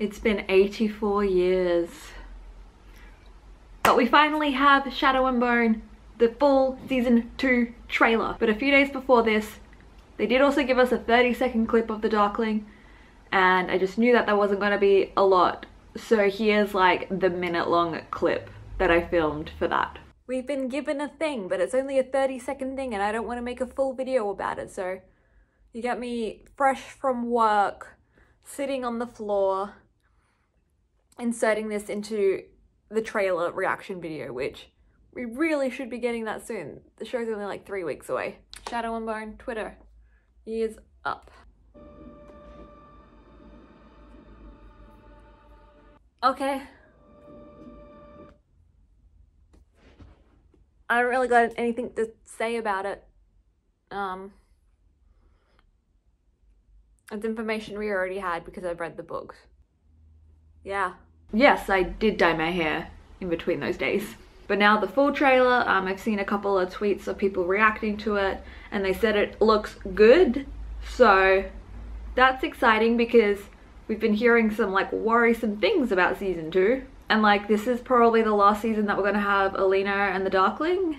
It's been 84 years. But we finally have Shadow and Bone, the full season 2 trailer. But a few days before this, they did also give us a 30 second clip of the Darkling and I just knew that there wasn't going to be a lot. So here's like the minute long clip that I filmed for that. We've been given a thing, but it's only a 30 second thing and I don't want to make a full video about it. So you get me fresh from work, sitting on the floor, inserting this into the trailer reaction video, which we really should be getting that soon. The show's only like three weeks away. Shadow and Bone, Twitter, years up. Okay. I don't really got anything to say about it. Um, it's information we already had because I've read the books. Yeah. Yes, I did dye my hair in between those days. But now the full trailer, um, I've seen a couple of tweets of people reacting to it and they said it looks good. So that's exciting because we've been hearing some like worrisome things about season two. And like this is probably the last season that we're gonna have Alina and the Darkling.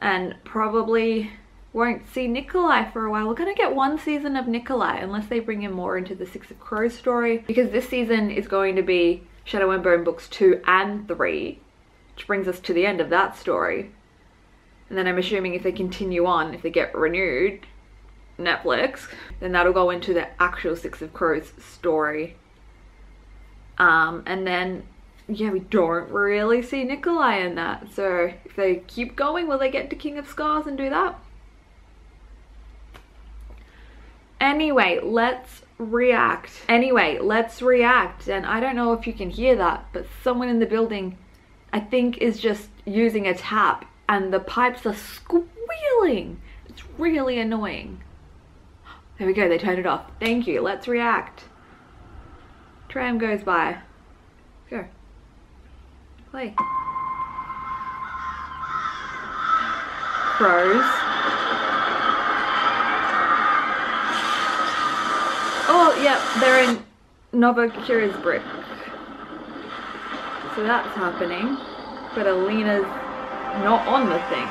And probably won't see Nikolai for a while. We're gonna get one season of Nikolai unless they bring him more into the Six of Crows story. Because this season is going to be Shadow and Bone books two and three. Which brings us to the end of that story. And then I'm assuming if they continue on, if they get renewed, Netflix, then that'll go into the actual Six of Crows story. Um, and then, yeah, we don't really see Nikolai in that. So if they keep going, will they get to King of Scars and do that? Anyway, let's react. Anyway, let's react. And I don't know if you can hear that, but someone in the building, I think, is just using a tap and the pipes are squealing. It's really annoying. There we go, they turned it off. Thank you, let's react. Tram goes by. Go. Play. Crows. Oh, yeah, they're in Novokribirsk. So that's happening. But Alina's not on the thing.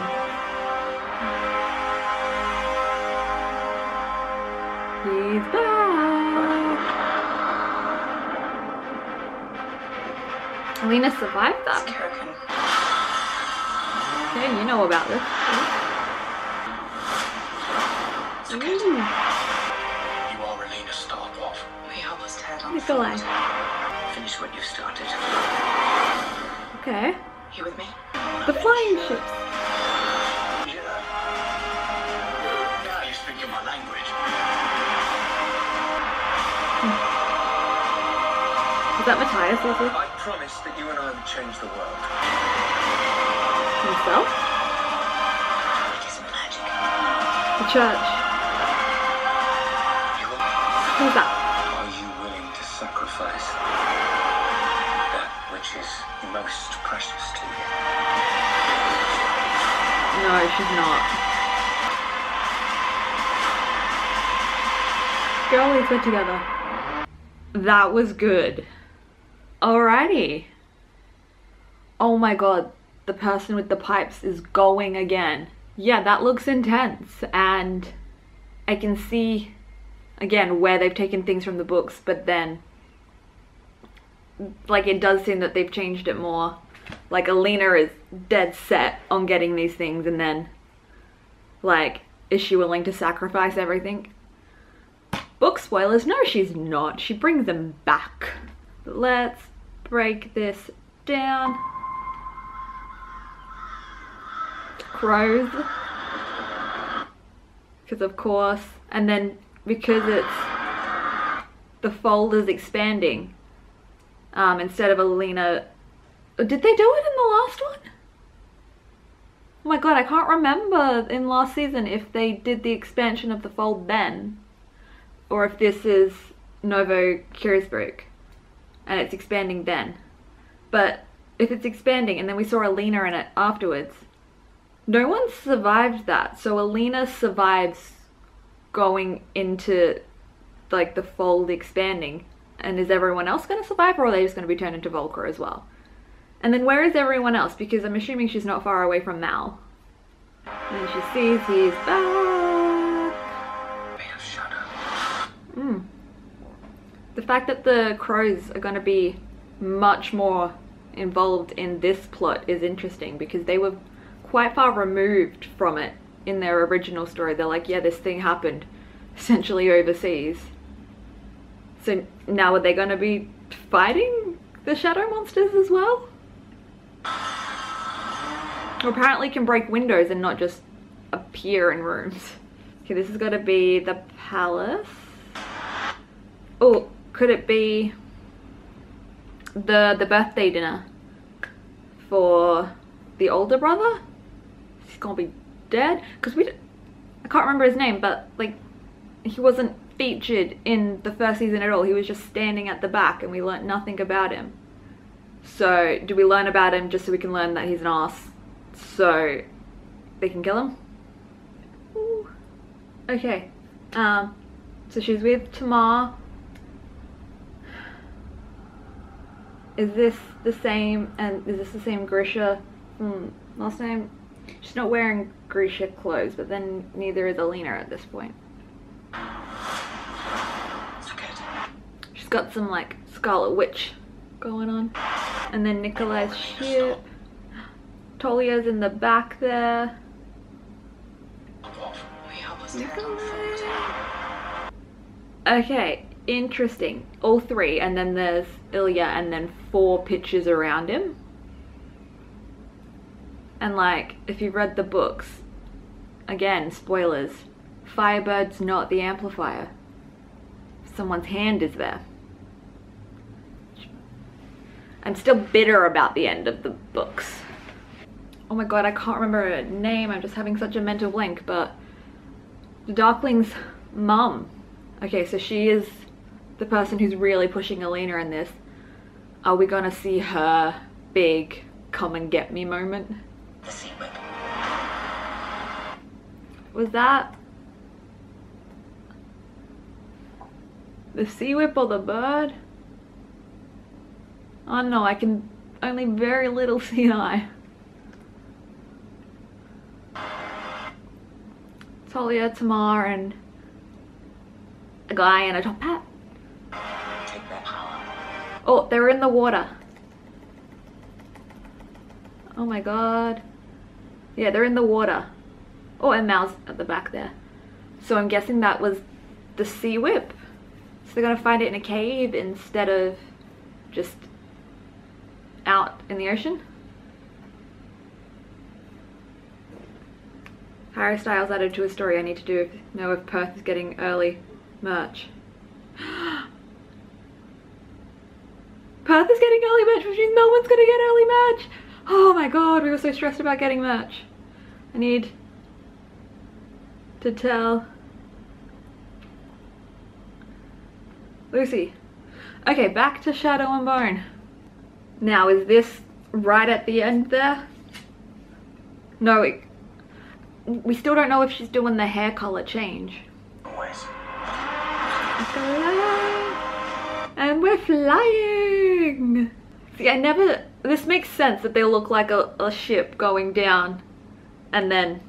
He's back. Alina survived that. Okay, you know about this. Ooh. Mm. Had on Finish what you've started. Okay. You with me? The flying ships. Yeah. Now you're speaking my language. Hmm. Is that Matthias also? I promise that you and I will change the world. Himself? It isn't magic. The church. Who's that? Is most precious to you? No, she's not. Girlies were together. That was good. Alrighty. Oh my god, the person with the pipes is going again. Yeah, that looks intense and I can see again where they've taken things from the books, but then like it does seem that they've changed it more. Like Alina is dead set on getting these things and then like is she willing to sacrifice everything? Book spoilers, no she's not. She brings them back. Let's break this down. Crows. Because of course, and then because it's the fold is expanding um, instead of Alina. Did they do it in the last one? Oh my god, I can't remember in last season if they did the expansion of the fold then. Or if this is Novo Kirisbruk and it's expanding then. But if it's expanding and then we saw Alina in it afterwards, no one survived that. So Alina survives going into like the fold expanding And is everyone else going to survive or are they just going to be turned into Volcra as well? And then where is everyone else? Because I'm assuming she's not far away from Mal. And she sees he's back. Made of shadow. Mm. The fact that the crows are going to be much more involved in this plot is interesting because they were quite far removed from it in their original story. They're like, yeah, this thing happened essentially overseas. So now are they to be fighting the shadow monsters as well? Or apparently can break windows and not just appear in rooms. Okay, this is going to be the palace. Oh, could it be the the birthday dinner for the older brother? He's gonna be dead because we. I can't remember his name, but like he wasn't featured in the first season at all. He was just standing at the back, and we learnt nothing about him. So, do we learn about him just so we can learn that he's an ass? So they can kill him. Ooh. Okay. Um. So she's with Tamar. Is this the same? And is this the same Grisha from last time? She's not wearing Grisha clothes, but then neither is Alina at this point. Forget. She's got some like Scarlet Witch going on. And then Nikolai's ship. Tolya's in the back there. Off. We almost had on foot. Okay, interesting. All three, and then there's Ilya, and then four pictures around him. And like, if you've read the books, again, spoilers, Firebird's not the amplifier. Someone's hand is there. I'm still bitter about the end of the books. Oh my god, I can't remember her name, I'm just having such a mental blank, but the Darkling's mum. Okay, so she is the person who's really pushing Alina in this. Are we gonna see her big come and get me moment? The sea. Was that the sea whip or the bird? Oh no, I can only very little see an eye. Tolya, Tamar, and a guy in a top hat. Take that power. Oh, they're in the water. Oh my god. Yeah, they're in the water. Oh, and Mal's at the back there. So I'm guessing that was the sea whip. So they're gonna find it in a cave instead of just out in the ocean. Harry Styles added to a story I need to do know if Perth is getting early merch. Perth is getting early merch, which means Melbourne's gonna get early merch. Oh my god, we were so stressed about getting merch. I need to tell Lucy. Okay, back to Shadow and Bone. Now, is this right at the end there? No, it, we still don't know if she's doing the hair color change. Always. And we're flying! See, I never... This makes sense that they look like a, a ship going down and then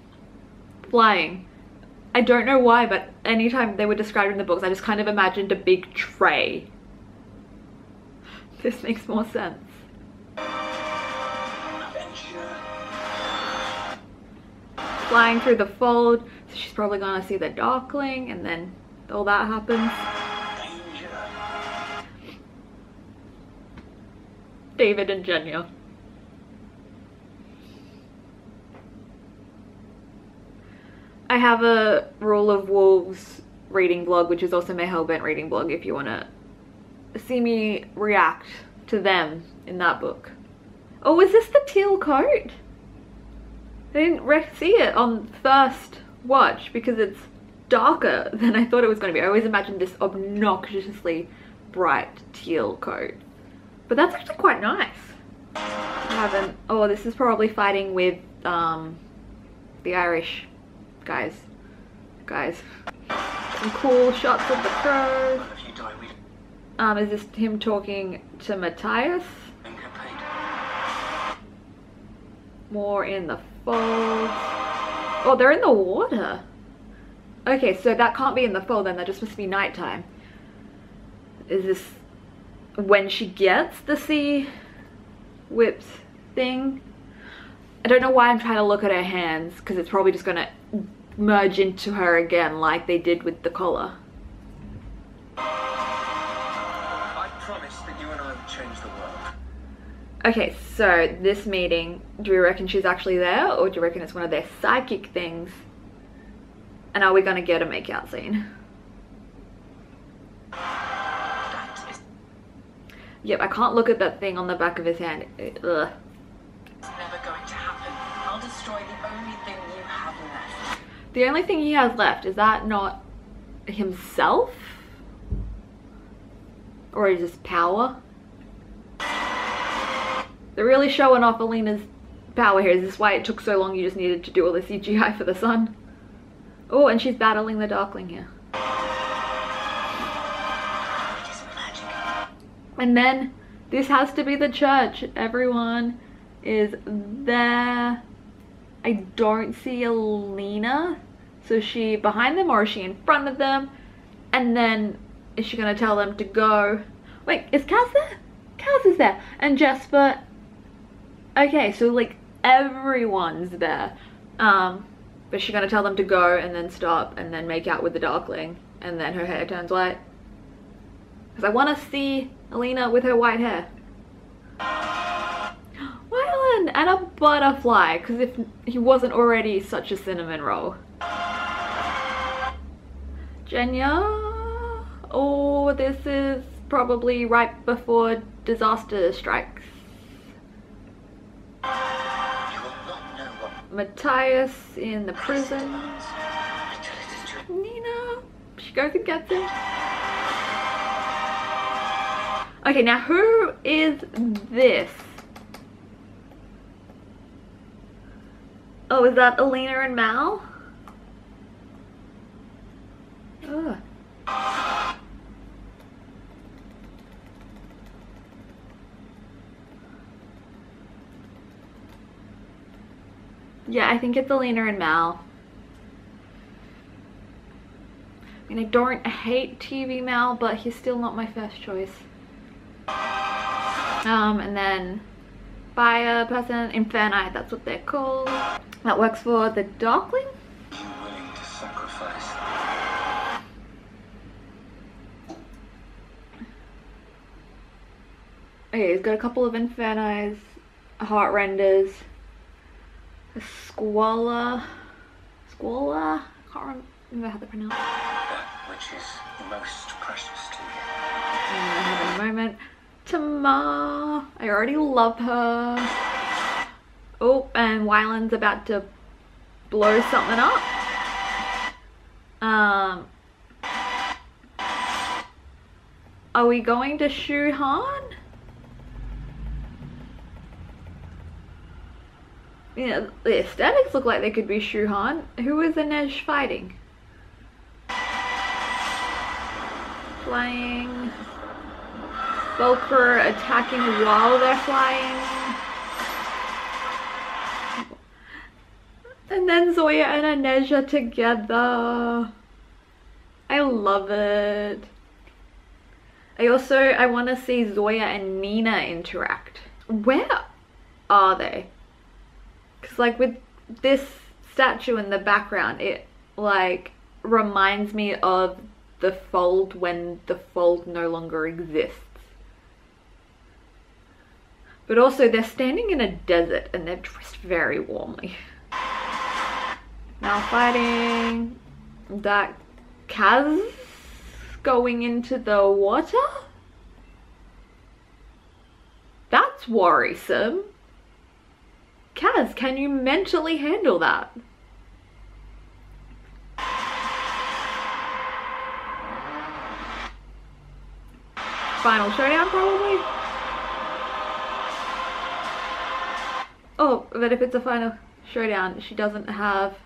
flying. I don't know why, but anytime they were described in the books, I just kind of imagined a big tray. This makes more sense. Flying through the fold, so she's probably gonna see the Darkling, and then all that happens. David and Genya. I have a Rule of Wolves reading blog, which is also my Hellbent reading blog if you want to see me react to them in that book. Oh, is this the teal coat? I didn't re- see it on first watch because it's darker than I thought it was going to be. I always imagined this obnoxiously bright teal coat. But that's actually quite nice. I haven't. Oh, this is probably fighting with um, the Irish guys. Guys. Some cool shots of the crows. If you die, we Um, is this him talking to Matthias? And get paid. More in the fold. Oh, they're in the water. Okay, so that can't be in the fold then, that just must be nighttime. Is this when she gets the sea whips thing? I don't know why I'm trying to look at her hands, because it's probably just gonna merge into her again like they did with the collar. Okay, so this meeting, do we reckon she's actually there or do you reckon it's one of their psychic things? And are we gonna get a makeout scene? Yep, I can't look at that thing on the back of his hand. Ugh. never going to happen. I'll destroy the only thing you have left. The only thing he has left, is that not himself? Or is this power? They're really showing off Alina's power here. Is this why it took so long you just needed to do all the CGI for the sun? Oh, and she's battling the Darkling here. It isn't magic. And then this has to be the church. Everyone is there. I don't see Alina. So is she behind them or is she in front of them? And then is she gonna tell them to go? Wait, is Kaz there? Kaz is there. And Jesper. Okay, so like everyone's there. Um, but she's gonna tell them to go and then stop and then make out with the Darkling and then her hair turns white? Because I want to see Alina with her white hair. Wylan and a butterfly, because if he wasn't already such a cinnamon roll. Genya? Oh, this is probably right before disaster strikes. Matthias in the prison. demands until it is true. Nina. She goes and gets him. Okay, now who is this? Oh, is that Alina and Mal? Ugh. Yeah, I think it's Alina and Mal. I mean, I don't hate TV Mal, but he's still not my first choice. Um, and then fire person, Inferni, that's what they're called. That works for the Darkling. Okay, he's got a couple of Infernis, heart renders, a Squalla, Squalla? I can't remember how to pronounce it. That which is most precious to you. And I have a moment. Tamar, I already love her. Oh, and Wylan's about to blow something up. Um, are we going to Shu Han? Yeah, the aesthetics look like they could be Shu Han. Who is Inej fighting? Flying. Volcra attacking while they're flying. And then Zoya and Aneja together. I love it. I also, I want to see Zoya and Nina interact. Where are they? Because like with this statue in the background, it like reminds me of the fold when the fold no longer exists. But also they're standing in a desert and they're dressed very warmly. Now fighting that Kaz going into the water? That's worrisome. Kaz, can you mentally handle that? Final showdown, probably? Oh, but if it's a final showdown, she doesn't have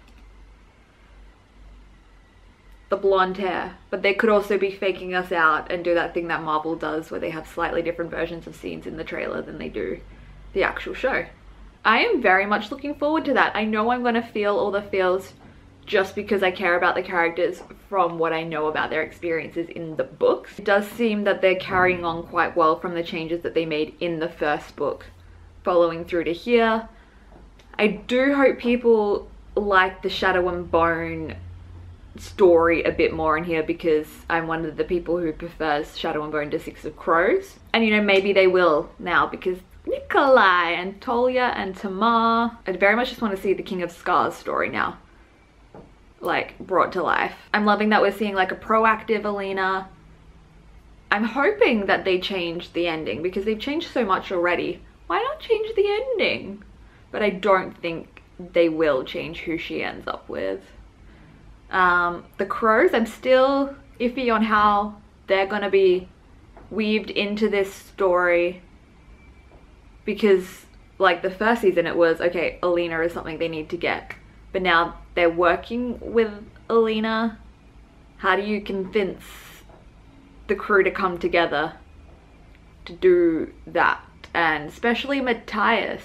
the blonde hair, but they could also be faking us out and do that thing that Marvel does where they have slightly different versions of scenes in the trailer than they do the actual show. I am very much looking forward to that. I know I'm going to feel all the feels just because I care about the characters from what I know about their experiences in the books. It does seem that they're carrying on quite well from the changes that they made in the first book following through to here. I do hope people like the Shadow and Bone story a bit more in here because I'm one of the people who prefers Shadow and Bone to Six of Crows. And you know, maybe they will now because Nikolai and Tolya and Tamar. I very much just want to see the King of Scars story now. Like, brought to life. I'm loving that we're seeing like a proactive Alina. I'm hoping that they change the ending because they've changed so much already. Why not change the ending? But I don't think they will change who she ends up with. Um, the crows, I'm still iffy on how they're gonna be weaved into this story because like the first season it was okay Alina is something they need to get. But now they're working with Alina. How do you convince the crew to come together to do that? And especially Matthias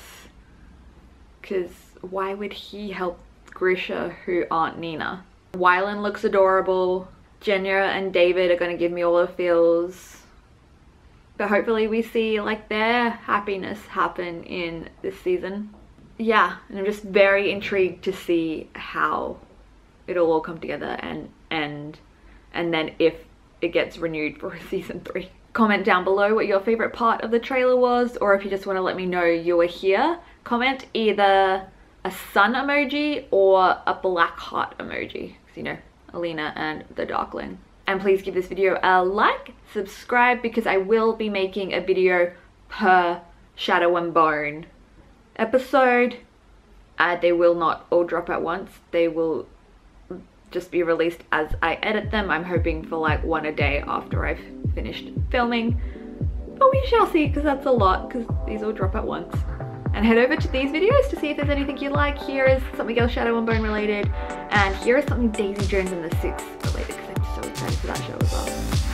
because why would he help Grisha who aren't Nina? Wylan looks adorable. Genya and David are to give me all the feels but hopefully we see like their happiness happen in this season. Yeah, and I'm just very intrigued to see how it'll all come together and and and then if it gets renewed for season three. Comment down below what your favorite part of the trailer was or if you just want to let me know you were here. Comment either a sun emoji or a black heart emoji because you know Alina and the Darkling and please give this video a like, subscribe because I will be making a video per Shadow and Bone episode. Uh, they will not all drop at once. They will just be released as I edit them. I'm hoping for like one a day after I've finished filming. But we shall see because that's a lot because these all drop at once. And head over to these videos to see if there's anything you like. Here is something else Shadow and Bone related. And here is something Daisy Jones and the Six related excited for that show as well.